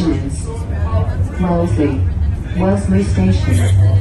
is Wellesley, Wellesley Station.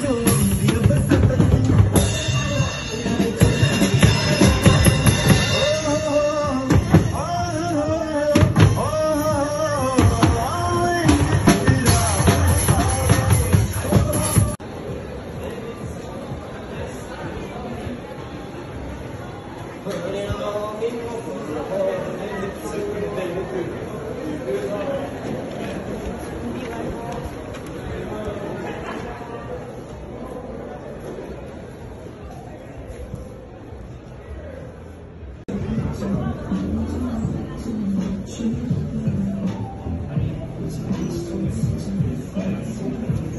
Thank 最高だね。